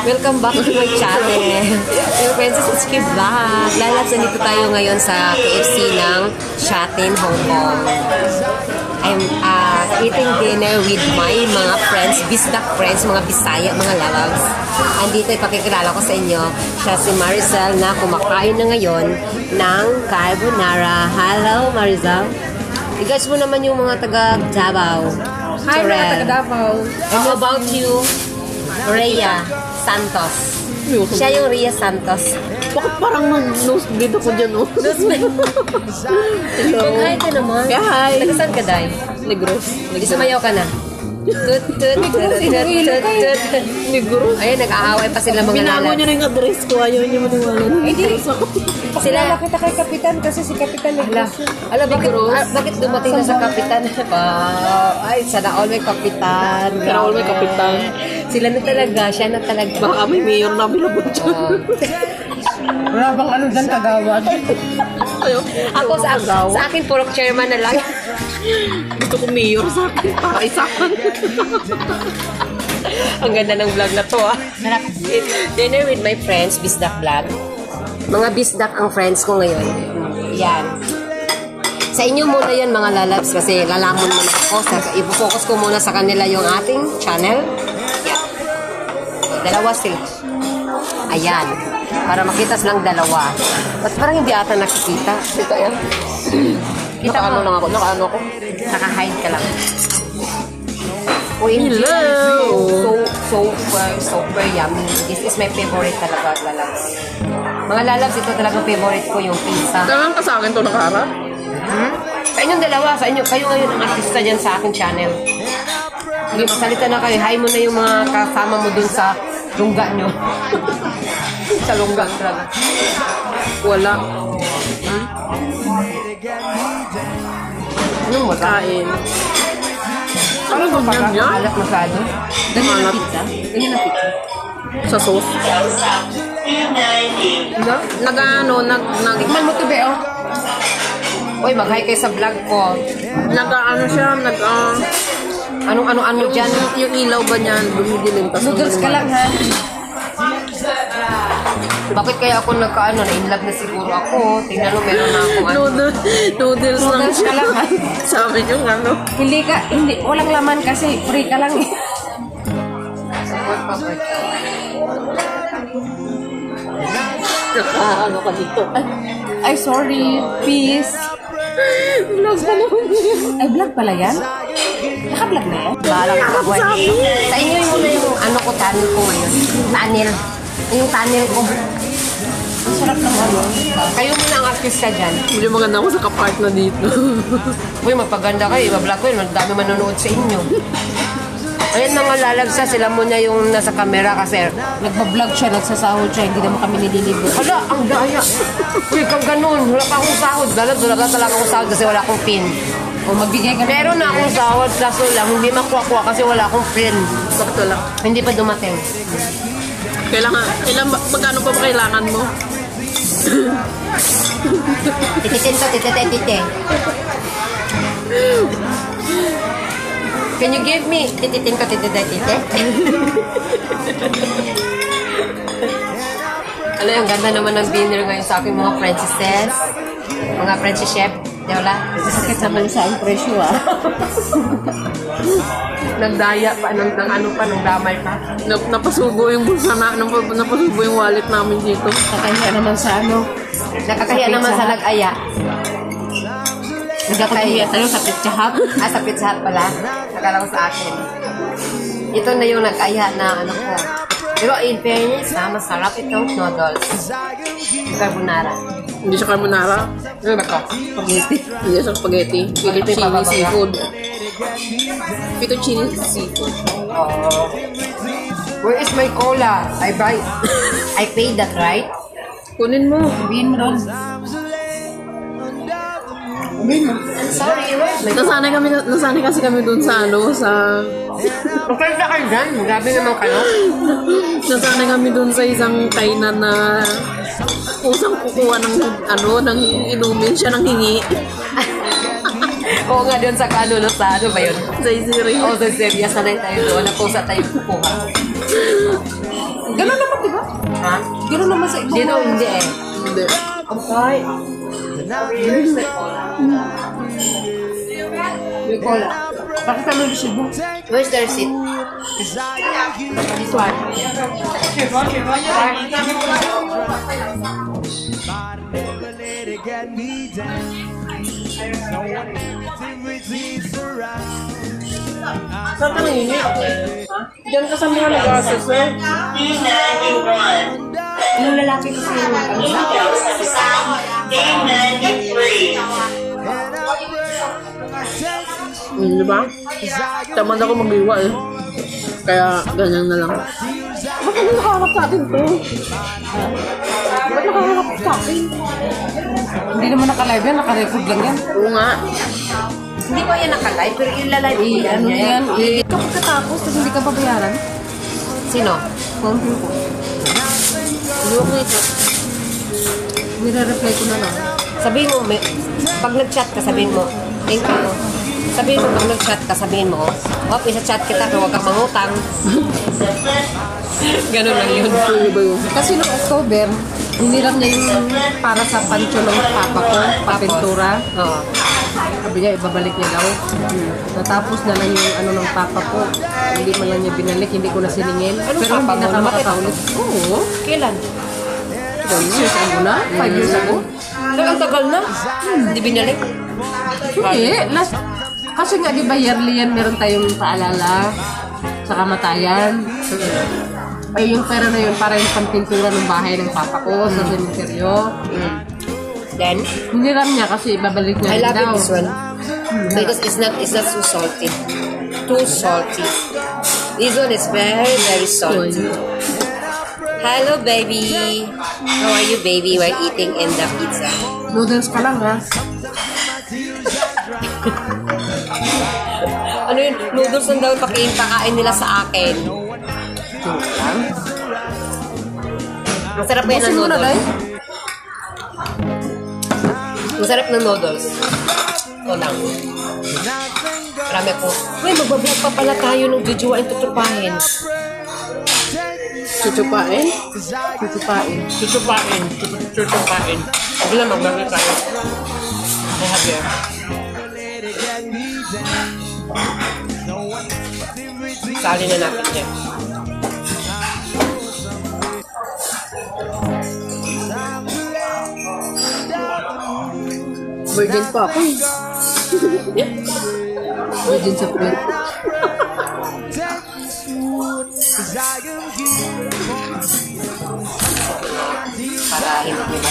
Welcome back to my channel. Yung Princess Itchy Vlog. Lalabs, nandito tayo ngayon sa KFC ng Shatin, Hong Kong. I'm uh, eating dinner with my mga friends, Bisdak friends, mga Bisaya, mga lalabs. Andito, ipakikilala ko sa inyo. Siya si Maricel na kumakain na ngayon ng carbonara. Hello, Maricel. I-guys mo naman yung mga taga Davao. Hi, mga taga Davao. And about you, Rhea Santos? Siya yung Rhea Santos. Bakit parang mag-nosebleed ako dyan, oh? Hello. Mag-hi ka naman. Taga saan ka, Day? Negros. Sumayaw ka na. Tut, tut, tut, tut, tut, tut. Negros. Ayun, nag-aaway pa sila mga Binago lalat. niya na yung address ko. Ayaw niya maniwala. Negros ako. Sila, kita kay Kapitan kasi si Kapitan Ala, ala bakit, ah, bakit dumating na sa kapitan? Ay, sana all may kapitan. Sana all may kapitan. Sila na talaga, siya na talaga. Baka may mayor na bilabot dyan. Oo. Wala bang ano dyan kagawad? Ako sa, sa akin, puro chairman na lang. Gusto ko mayor sa akin. Para isakan. Ang ganda ng vlog na to, ah. Dinner with my friends, Bisdak Vlog. Mga Bisdak ang friends ko ngayon. Yan. Sa inyo muna yan, mga lalabs, kasi lalamon muna ako. Sa, ipofocus ko muna sa kanila yung ating channel. Dalawa sila. Ayan. Para makita silang dalawa. Ba't parang hindi ata nakikita? Ito yan. Kita Nakaano lang ako. Nakaano ako. Naka-hide ka lang. OMG. Hello! So, super, super yummy. This is my favorite talaga, lalabs. Mga lalabs, ito talaga favorite ko, yung pizza. Tangan ka sa akin to nakara. Hmm? Sa inyong dalawa, sa inyo, kayo ngayon ang artista dyan sa aking channel. Sige, masalita na kayo. Hi mo na yung mga kasama mo dun sa lungga nyo. sa lungga talaga. Wala. Anong wala? Kain. Ano ganyan niya? Alat masyado. Ganyan Alat. pizza. Ganyan ang pizza. Sa sauce. Diba? Nag-ano, nag, nag, Tikman mo to, Beo. Uy, mag-hi kayo sa vlog ko. nag-ano siya, nag, ah, Anong ano-ano yung, dyan? yung ilaw ba niyan, dumidilim. Noodles ka lang ha. Bakit kaya ako nagkaano, na-inlove na siguro ako? Tingnan mo, meron na akong ano. Noodles, noodles lang Noodles siya. ka lang, ha? Sabi niyo ano. Hindi ka, hindi, walang laman kasi free ka lang eh. ano ka dito? Ay, sorry. Peace. vlog pa naman yan. Ay, vlog pala yan? Naka-vlog na yan? Balang ako. Sa inyo yung muna yung ano ko, tunnel ko ngayon. Tunnel. Yung tunnel ko. Ang sarap ng ano. Kayo muna ang artista dyan. Hindi maganda ako sa kapart na dito. Uy, magpaganda kayo. Iba-vlog ko yun. Madami manonood sa inyo. Ayan mga lalagsa, sila muna yung nasa camera kasi Nagpa-vlog siya, nagsasahod siya, hindi naman kami nililibre. Hala, ang daya. Uy, kang ganun. Wala pa akong sahod. Wala, wala talaga akong sahod kasi wala akong pin. O magbigay ka Meron na akong sahod, kaso lang, hindi makuha-kuha kasi wala akong pin. Bakit wala? Hindi pa dumating. Kailangan, kailan ba, magkano pa ba kailangan mo? Tititin to, titite, tite. Can you give me tititin ko, titite, tite? Ano, ang ganda naman ng dinner ngayon sa aking mga princesses. Mga princess chef. Wala? Sakit naman sa ang presyo ah. Nagdaya pa, ng, ng ano pa, ng damay pa. Nap, napasubo yung bulsa na, nap, napasubo yung wallet namin dito. Kakahiya naman sa ano. Nakakahiya Sa naman sa nag-aya. Nagkakahiya tayo sa Pizza Hut. Ah, sa Pizza Hut pala. Akala ko sa akin. Ito na yung nag-aya na ano ko. Pero in fairness ha, masarap itong noodles. Carbonara. Hindi siya carbonara. Ano ba ito? Spaghetti. Hindi siya spaghetti. Fettuccine seafood. Fettuccine seafood. Oh. Where is my cola? I buy. I paid that, right? Kunin mo. Sabihin mo Nasanay kami, nasanay kasi kami dun sa ano, sa... Okay na kayo dyan. Grabe naman kayo. Nasanay kami dun sa isang kainan na kusang kukuha ng ano, ng inumin siya ng hingi. Oo nga, doon sa ano, no, sa ano ba yun? Sa isiri. Oo, sa Serbia, sanay tayo doon. Napusa tayo kukuha. Gano'n naman, di ba? Ha? Gano'n naman sa ibang Dito, hindi eh. Hindi. Okay. May cola. Bakit kami resibo? Where's the receipt? This one. Saan ka nangingi? Diyan ka sa mga nag-assess eh. Yung lalaki kasi yung ano Hmm, di ba? Tamad ako mag-iwa eh. Kaya ganyan na lang. Bakit hindi nakaharap sa atin to? Ba't nakaharap sa akin? Hindi naman naka-live yan, naka-record lang yan. Oo nga. Hindi ko yan nakalive, pero ilalive ko Eh, yan. ano yan? Eh, ito pagkatapos, tapos hindi ka pabayaran. Sino? Konti ko. Iwan ko ito. Nire-reply ko na lang. Sabihin mo, may, pag nag-chat ka, sabihin mo, thank you. Sabihin mo, pag nag-chat ka, sabihin mo, Wap, isa-chat kita, pero huwag kang mangutang. Ganun lang yun. Kasi noong October, hiniram niya yung para sa pancho ng papa ko, papintura. Oo. Sabi niya, ibabalik niya daw. Natapos na lang yung ano ng papa ko. Hindi man lang niya binalik, hindi ko na siningil. Anong Pero papa hindi mo? na makakaulit. Oo. Kailan? One years ago na? Five years ago? Tagal tagal na. Hindi binalik. Hindi. Last, kasi nga di ba yearly yan, meron tayong paalala sa kamatayan. Ay, yung pera na yun para yung pampintura ng bahay ng papa ko sa cemeteryo. Then, Hiniram niya kasi ibabalik niya I rin love daw. it this one. Because it's not, it's not too salty. Too salty. This one is very, very salty. Hello, baby. How are you, baby? We're eating in the pizza. Noodles ka lang ha. Noodles lang daw pakain, pakain nila sa akin. Masarap ba yan ng Busin mo na, noodles? Masarap ng noodles. Ito lang. Marami po. Uy, magbablog pa pala tayo ng jujuwain tutupahin. Chuchupain? Tutupain. Tutupain. Tutupain. Sabi lang, magbablog tayo. I have here. Sali na natin yan. Virgin pa ako eh. Virgin sa plate. Para hindi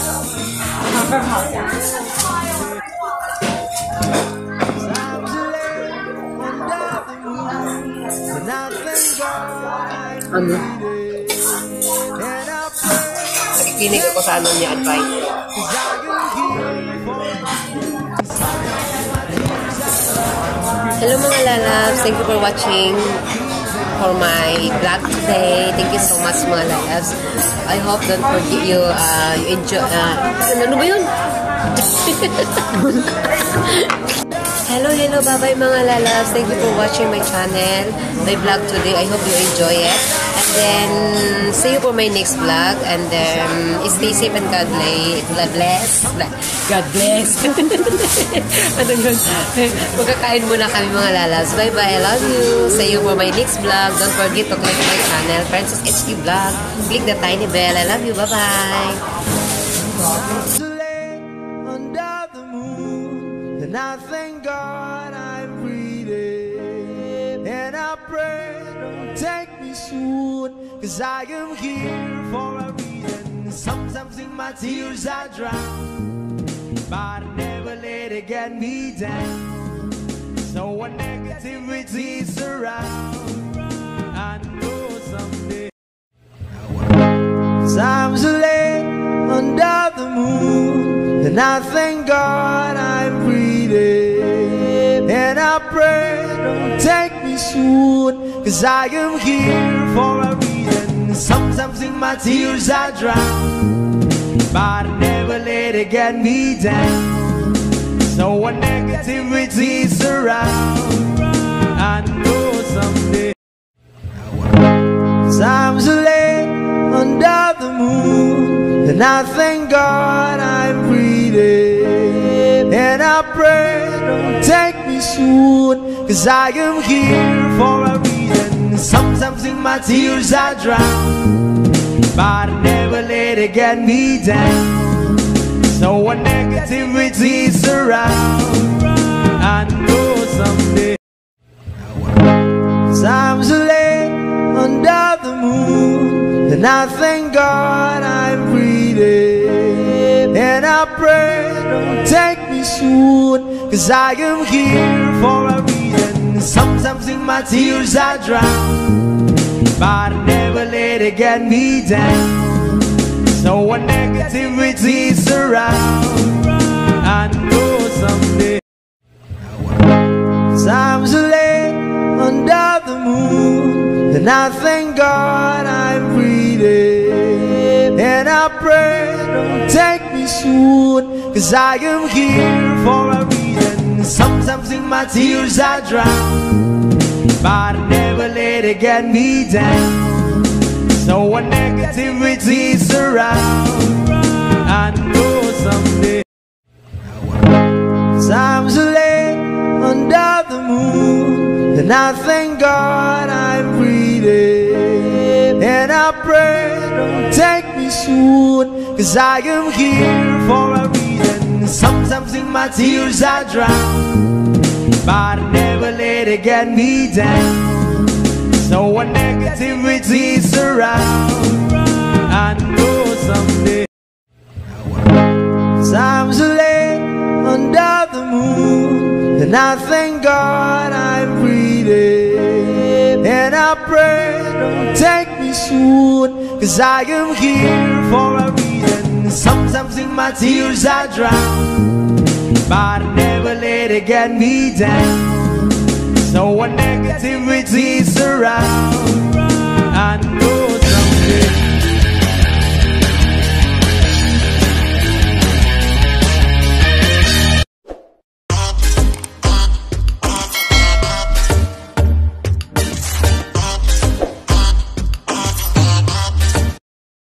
lang. Meron ako ano. Ano? Nakikinig ako sa ano niya advice. Hello mga lalabs, thank you for watching for my vlog today. Thank you so much mga lalabs. I hope don't forget you, uh, you enjoy, uh, ano ba yun? Hello, hello, bye-bye mga lalabs. Thank you for watching my channel, my vlog today. I hope you enjoy it. Then, see you for my next vlog. And then, stay safe and God bless. God bless. God bless. ano yun? Magkakain muna kami mga lalabs. Bye-bye. I love you. See you for my next vlog. Don't forget to click my channel, Princess HQ Vlog. Click the tiny bell. I love you. Bye-bye. under the moon. And I thank God I'm breathing. And I pray, don't take me soon. Cause I am here for a reason. Sometimes in my tears I drown, but I never let it get me down. So when negativity surround, I know someday. Times are late under the moon, and I thank God I'm breathing. And I pray, don't take me soon, cause I am here for a Sometimes in my tears I drown, but I never let it get me down. So when negativity surround, I know someday. Times are late under the moon, and I thank God I'm breathing. And I pray, don't take me soon, cause I am here for a reason. Sometimes in my tears I drown, but I never let it get me down. So when negativity surround, I know someday. Times are late under the moon, and I thank God I'm breathing. And I pray, don't take me soon, cause I am here for a. Sometimes in my tears I drown, but I never let it get me down. So when negativity surround, I know someday. Times are late under the moon, and I thank God I'm breathing. And I pray, don't take me soon, cause I am here for a reason. Sometimes in my tears I drown, but I never let it get me down. So when negativity surround, I know someday. Times are late under the moon, and I thank God I'm breathing. And I pray, don't take me soon, cause I am here for. Sometimes in my tears I drown, but I never let it get me down. So when negativity surround, I know someday. Times are late under the moon, and I thank God I'm breathing. And I pray, don't take me soon, cause I am here for a reason. Sometimes in my tears I drown, but I never let it get me down. So when negativity surround, I know